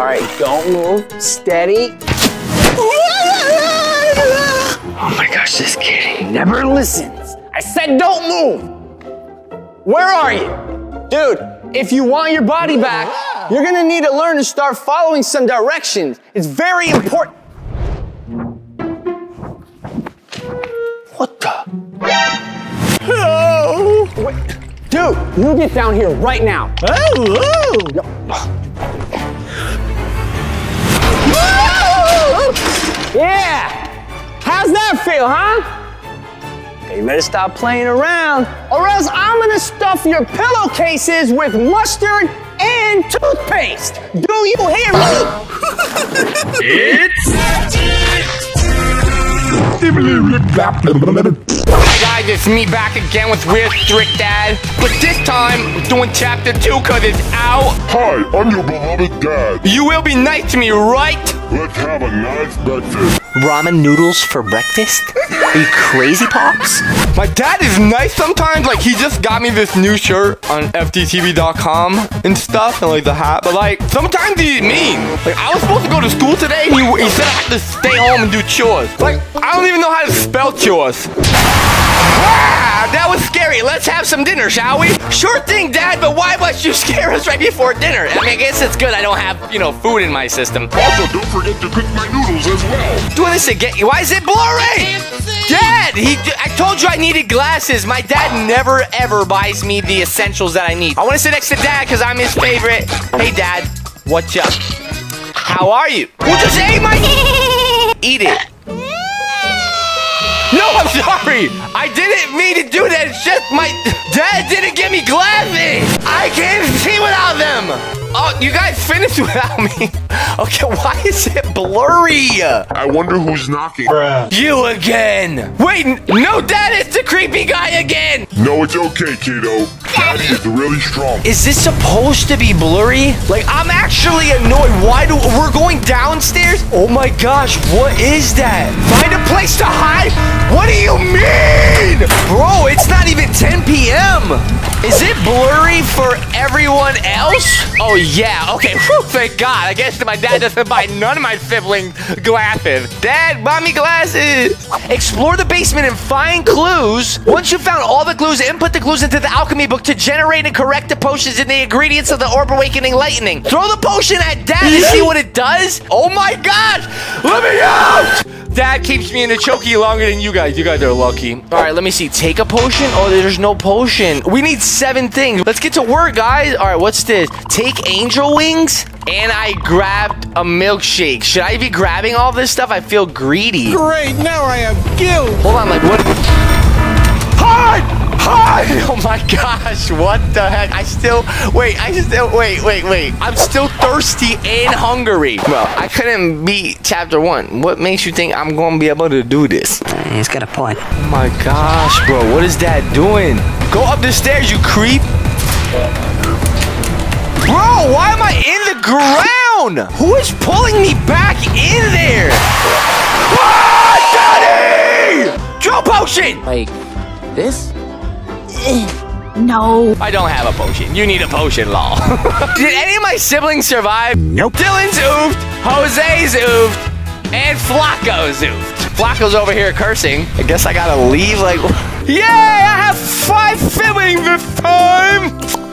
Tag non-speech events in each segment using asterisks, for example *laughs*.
All right, don't move. Steady. Oh my gosh, this kid, never listens. I said don't move. Where are you? Dude, if you want your body back, you're gonna need to learn to start following some directions. It's very important. What the? Oh, Wait. Dude, you get down here right now. oh, Yeah! How's that feel, huh? Okay, you better stop playing around, or else I'm gonna stuff your pillowcases with mustard and toothpaste. Do you hear me? it's Guys, it's me back again with Weird Strict Dad. But this time, we're doing chapter two because it's out. Hi, I'm your beloved dad. You will be nice to me, right? Let's have a nice breakfast. Ramen noodles for breakfast? Are you crazy, Pops? My dad is nice sometimes. Like, he just got me this new shirt on FGTeeV.com and stuff, and like the hat. But like, sometimes he's mean. Like, I was supposed to go to school today, and he, he said I had to stay home and do chores. Like, I don't even know how to spell chores. Ah, that was scary. Let's have some dinner, shall we? Sure thing, Dad, but why must you *laughs* scare us right before dinner? I mean, I guess it's good I don't have, you know, food in my system. Also, don't forget to cook my noodles as well. Doing this again. Why is it blurry? Dad, he. I told you I needed glasses. My dad never ever buys me the essentials that I need. I want to sit next to Dad because I'm his favorite. Hey, Dad, what's up? How are you? Well, just ate my. Eat it. No, I'm sorry. I didn't mean to do that. It's just my dad didn't give me glasses. I can't. Oh, you guys finished without me. *laughs* Okay, why is it blurry? I wonder who's knocking. Bruh. You again! Wait, no, Dad, it's the creepy guy again! No, it's okay, kiddo. Daddy is really strong. Is this supposed to be blurry? Like, I'm actually annoyed. Why do we're going downstairs? Oh my gosh, what is that? Find a place to hide? What do you mean? Bro, it's not even 10 p.m. Is it blurry for everyone else? Oh yeah, okay, *laughs* Whew, thank God. I guess my dad doesn't buy none of my siblings glasses. Dad, buy me glasses. Explore the basement and find clues. Once you've found all the clues, input the clues into the alchemy book to generate and correct the potions and the ingredients of the orb awakening lightning. Throw the potion at Dad and see what it does. Oh my gosh! Let me out! Dad keeps me in the chokey longer than you guys. You guys are lucky. All right, let me see. Take a potion? Oh, there's no potion. We need seven things. Let's get to work, guys. All right, what's this? Take angel wings? And I grabbed a milkshake. Should I be grabbing all this stuff? I feel greedy. great. Now I have guilt. Hold on, like what? Hide! Hide! *laughs* Oh my gosh, what the heck? I still, wait, I still, wait, wait, wait. I'm still thirsty and hungry. Well, I couldn't beat chapter one. What makes you think I'm gonna be able to do this? He's got a point. Oh my gosh, bro, what is that doing? Go up the stairs, you creep. Bro, why am I in the ground? Who is pulling me back in there? Ah, Daddy! Draw potion! Like this? *clears throat* No. I don't have a potion. You need a potion, lol. *laughs* Did any of my siblings survive? Nope. Dylan's oofed, Jose's oofed, and Flacco's oofed. Flacco's over here cursing. I guess I gotta leave, like... *laughs* Yay! I have five siblings this time!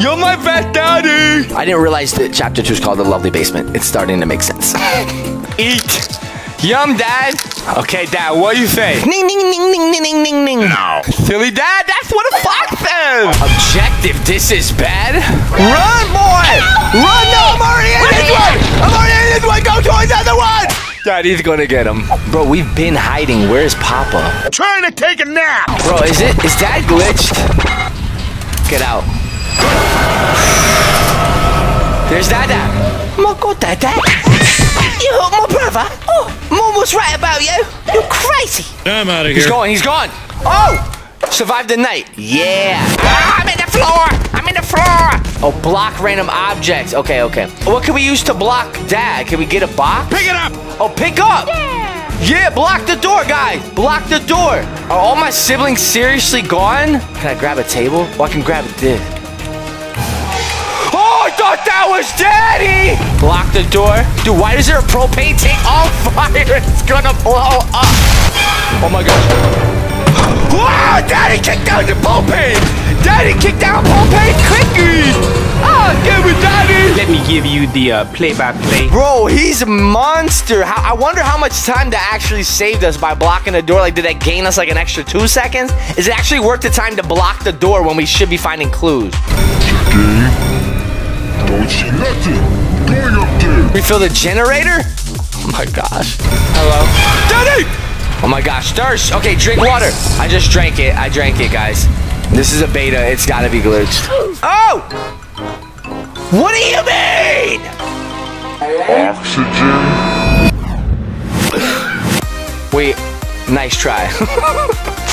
You're my best daddy! I didn't realize that chapter two is called The Lovely Basement. It's starting to make sense. *laughs* Eat! Yum, Dad! Okay, Dad, what do you say? Ning, ning, ning, ning, ning, ning, ning, ning. Silly dad, that's what a fox says! Objective, this is bad. Run, boy! Run, no, I'm already in this one! I'm already in this one! Go towards the other one! Daddy's gonna get him. Bro, we've been hiding. Where's Papa? Trying to take a nap. Bro, is it, is Dad glitched? Get out. There's Dada. My God, Dada. You're my brother. Oh, Mom was right about you. You're crazy. I'm out of here. He's gone, he's gone. Oh! Survived the night. Yeah. Ah, I'm in the floor. I'm in the floor. Oh, block random objects. Okay, okay. What can we use to block Dad? Can we get a box? Pick it up. Oh, pick up. Yeah, block the door, guys. Block the door. Are all my siblings seriously gone? Can I grab a table? Oh, I can grab this. Oh, I thought that That was Daddy! Lock the door. Dude, why is there a propane tank on fire? *laughs* It's gonna blow up. Oh my gosh. Wow, Daddy kicked down the propane! Daddy kicked down propane quickly! Ah, give me Daddy! Let me give you the uh, play-by-play. Bro, he's a monster. How, I wonder how much time that actually saved us by blocking the door. Like, did that gain us like an extra two seconds? Is it actually worth the time to block the door when we should be finding clues? Game. Don't see nothing. Going up there. Refill the generator? Oh my gosh. Hello? Daddy! Oh my gosh, thirst. Okay, drink water. I just drank it. I drank it, guys. This is a beta. It's gotta be glitched. Oh! What do you mean? Oxygen. Wait, nice try. *laughs*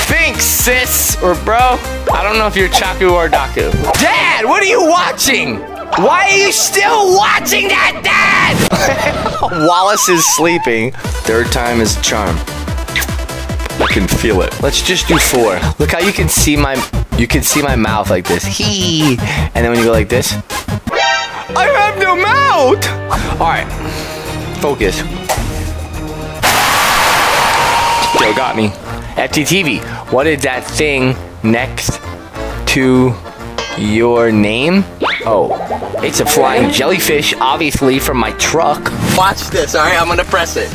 Thanks, sis or bro. I don't know if you're Chaku or Daku. Dad, what are you watching? Why are you still watching that, Dad? *laughs* Wallace is sleeping. Third time is charm. I can feel it. Let's just do four. Look how you can see my you can see my mouth like this. Hee. And then when you go like this. I have no mouth! Alright. Focus. Still got me. FGTeeV, what is that thing next to your name? Oh, it's a flying jellyfish, obviously from my truck. Watch this, alright? I'm gonna press it.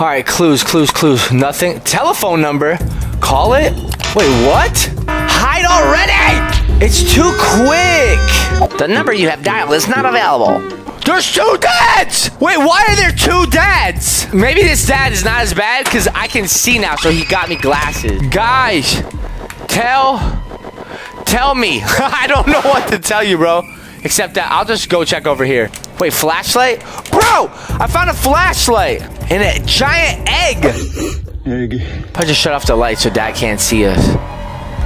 alright, clues, clues, clues. Nothing. Telephone number. Call it? Wait, what? Hide already! It's too quick! The number you have dialed is not available. There's two dads! Wait, why are there two dads? Maybe this dad is not as bad because I can see now, so he got me glasses. Guys, tell, tell me. *laughs* I don't know what to tell you, bro. Except that I'll just go check over here. Wait, flashlight? Bro, I found a flashlight and a giant egg. Egg. I just shut off the light so dad can't see us.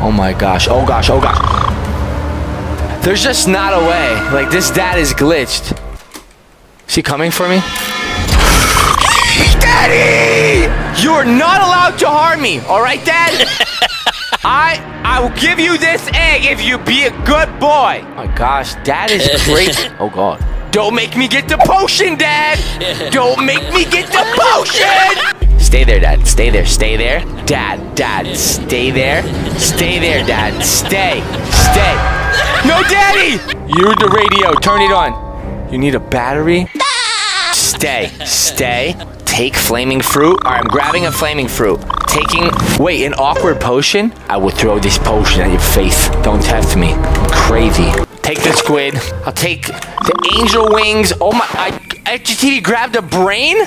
Oh my gosh, oh gosh, oh gosh. There's just not a way. Like, this dad is glitched. Is he coming for me? Daddy! You're not allowed to harm me, all right, Dad? *laughs* I I will give you this egg if you be a good boy. Oh my gosh, Dad is *laughs* crazy. oh God. Don't make me get the potion, Dad! Don't make me get the potion! Stay there, Dad. Stay there. Stay there. Dad, Dad, stay there. Stay there, Dad. Stay. Stay. No, Daddy! You're the radio. Turn it on. You need a battery? Stay. Stay. Take flaming fruit. All right, I'm grabbing a flaming fruit. Taking, wait, an awkward potion? I will throw this potion at your face. Don't test me. I'm crazy. Take the squid. I'll take the angel wings. Oh my, I, FGTeeV grabbed a brain?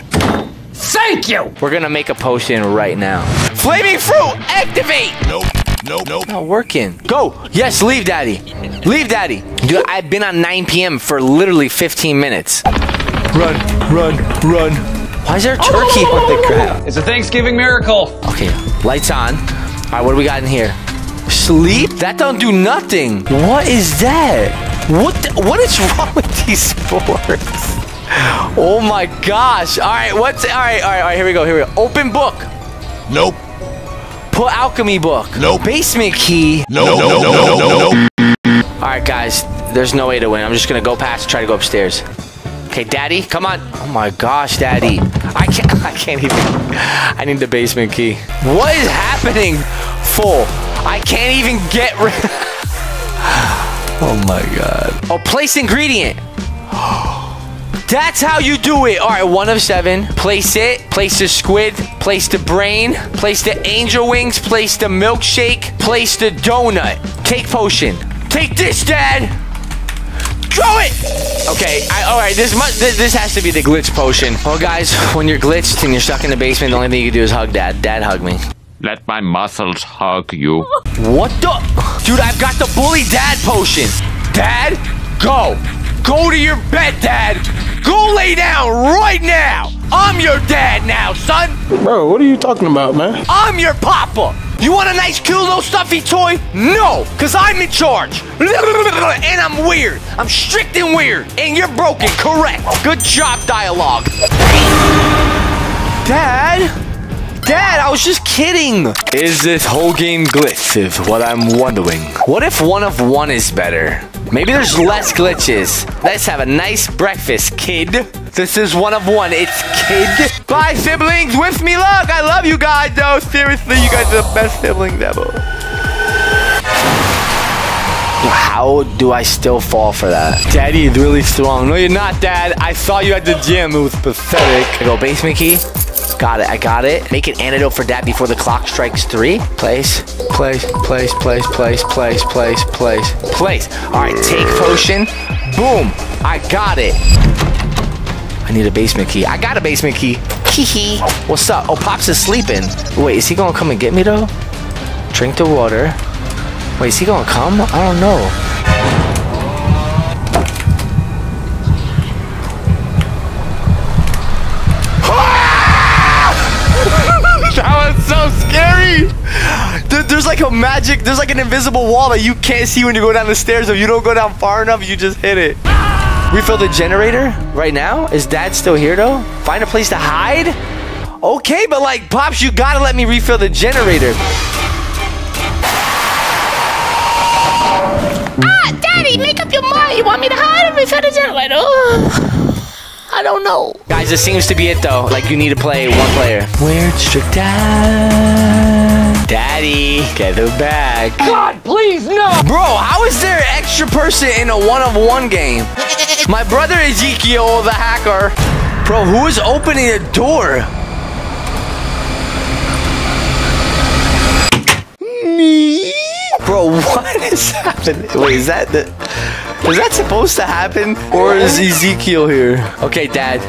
Thank you! We're gonna make a potion right now. Flaming fruit, activate! Nope. Nope. Nope. Not working. Go. Yes, leave, Daddy. Leave, Daddy. Dude, I've been on 9 p.m. for literally 15 minutes. Run, run, run. Why is there a turkey on the ground? It's a Thanksgiving miracle. Okay, lights on. All right, what do we got in here? Sleep? That don't do nothing. What is that? What? The, what is *laughs* wrong with these sports? Oh my gosh! All right, what's? All right, all right, all right. Here we go. Here we go. Open book. Nope. Put alchemy book. Nope. Basement key. No, no, no, no, no, no. All right, guys. There's no way to win. I'm just gonna go past and try to go upstairs. Okay, Daddy, come on. Oh my gosh, Daddy. I can't. *laughs* I can't even. I need the basement key. What is happening? Full. I can't even get rid. *laughs* oh my god. Oh, place ingredient. *gasps* That's how you do it. All right, one of seven. Place it. Place the squid. Place the brain. Place the angel wings. Place the milkshake. Place the donut. Take potion. Take this, Dad. Throw it. Okay. I, all right. This must. This, this has to be the glitch potion. Well, guys, when you're glitched and you're stuck in the basement, the only thing you can do is hug Dad. Dad, hug me. Let my muscles hug you. What the? Dude, I've got the bully dad potion. Dad, go. Go to your bed, Dad. Go lay down right now. I'm your dad now, son. Bro, what are you talking about, man? I'm your papa. You want a nice, cute little stuffy toy? No, because I'm in charge. And I'm weird. I'm strict and weird. And you're broken, correct. Good job, dialogue. Dad? Dad, I was just kidding. Is this whole game glitch is what I'm wondering. What if one of one is better? Maybe there's less glitches. Let's have a nice breakfast, kid. This is one of one. It's kid. Bye, siblings. Wish me luck. I love you guys, though. Seriously, you guys are the best siblings ever. How do I still fall for that? Daddy is really strong. No, you're not, Dad. I saw you at the gym. It was pathetic. I go basement key. Got it. I got it. Make an antidote for that before the clock strikes three. Place, place, place, place, place, place, place, place, place. All right, take potion. Boom. I got it. I need a basement key. I got a basement key. Hee hee. What's up? Oh, Pops is sleeping. Wait, is he gonna come and get me though? Drink the water. Wait, is he gonna come? I don't know. So scary. There- There's like a magic, there's like an invisible wall that you can't see when you go down the stairs. If you don't go down far enough, you just hit it. Refill the generator right now? Is dad still here though? Find a place to hide? Okay, but like, Pops, you gotta let me refill the generator. Ah, Daddy, make up your mind. You want me to hide or refill the generator? I don't know. Guys, this seems to be it though. Like you need to play one player. Where'd strict dad? Daddy, get the bag. God, please, no! Bro, how is there an extra person in a one of one game? My brother Ezekiel, the hacker. Bro, who is opening the door? Me? Bro, *laughs* what is happening? Wait, is that the. Is that supposed to happen? Or is Ezekiel here? Okay, Dad.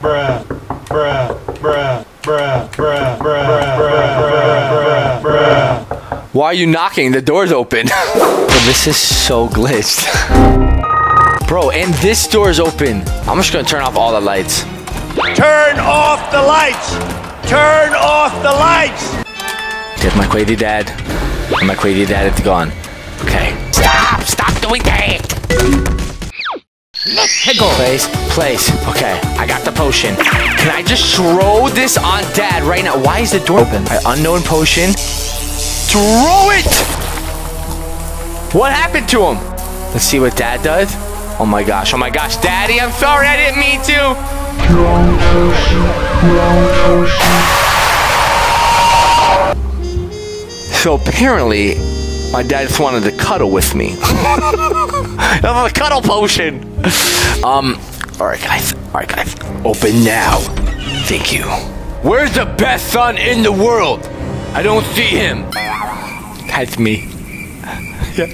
Bruh, bruh, bruh, bruh, bruh, bruh, bruh, bruh, bruh, bruh. Why are you knocking? The door's open. *laughs* Bro, this is so glitched. Bro, and this door is open. I'm just gonna turn off all the lights. Turn off the lights! Turn off the lights! There's my Quady dad. My Quady dad is gone. Okay. Stop! Stop doing that! Place, place. Okay, I got the potion. Can I just throw this on dad right now? Why is the door open? Alright, unknown potion. Throw it! What happened to him? Let's see what dad does. Oh my gosh, oh my gosh. Daddy, I'm sorry, I didn't mean to. So apparently, my dad just wanted to cuddle with me. *laughs* A cuddle potion. Um, all right, guys. All right, guys. Open now. Thank you. Where's the best son in the world? I don't see him. That's me. *laughs* Yeah.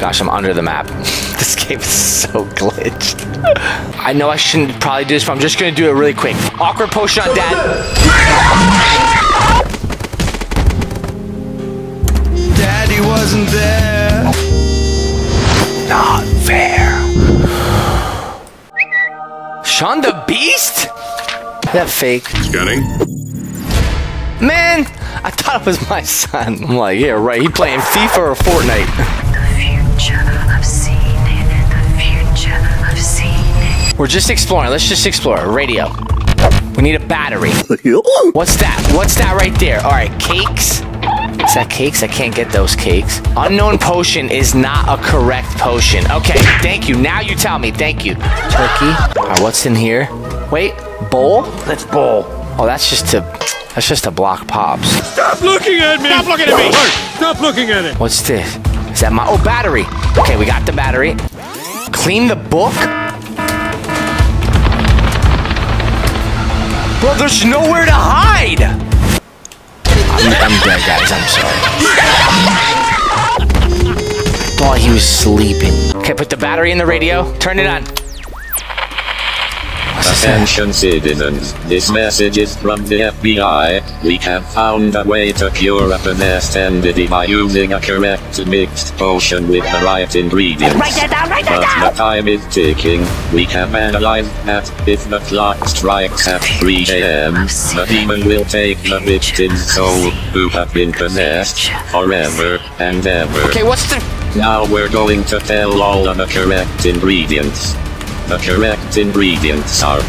Gosh, I'm under the map. *laughs* this game is so glitched. I know I shouldn't probably do this, but I'm just gonna do it really quick. Awkward potion on dad. Wasn't there. Not fair. Sean the Beast? That fake. Scanning. Man, I thought it was my son. I'm like, yeah, right. He playing FIFA or Fortnite. future of seeing it, the future of seeing it. We're just exploring. Let's just explore. Radio. We need a battery. *laughs* What's that? What's that right there? All right, cakes. Is that cakes? I can't get those cakes. Unknown potion is not a correct potion. Okay, thank you. Now you tell me. Thank you. Turkey. All right, what's in here? Wait, bowl? That's bowl. Oh, that's just to. That's just to block pops. Stop looking at me! Stop looking at me! Stop looking at it! What's this? Is that my oh battery? Okay, we got the battery. Clean the book. Bro, there's nowhere to hide. I'm, dead, guys. I'm sorry. Thought he was sleeping. Okay, put the battery in the radio. Turn it on. What's this? Attention citizens, this message is from the FBI. We have found a way to cure a an entity by using a correct mixed potion with the right ingredients. Write that down, write that but down! the time is ticking. We have analyzed that if the clock strikes at 3 a.m., oh, the demon will take the victim's soul, who have been possessed, forever and ever. Okay, what's the? Now we're going to tell all of the correct ingredients. The correct ingredients are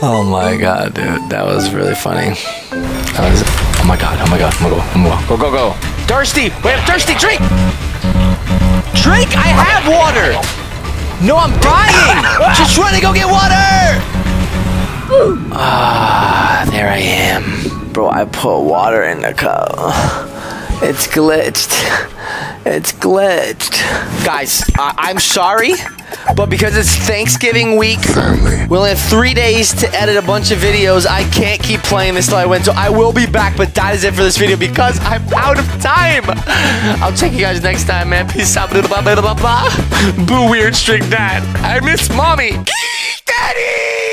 Oh my god, dude, that was really funny. That was, oh my god, oh my god, I'm gonna go, I'm gonna go, go, go, go. Thirsty, wait, I'm thirsty, drink! Drink, I have water! No, I'm dying! Just trying to go get water! Ah, there I am. Bro, I put water in the cup. It's glitched. It's glitched. Guys, I- I'm sorry, but because it's Thanksgiving week, we only have three days to edit a bunch of videos. I can't keep playing this till I win, so I will be back, but that is it for this video because I'm out of time. I'll check you guys next time, man. Peace out. Blah, blah, blah, blah, blah. Boo Weird Strict Dad. I miss mommy. Daddy!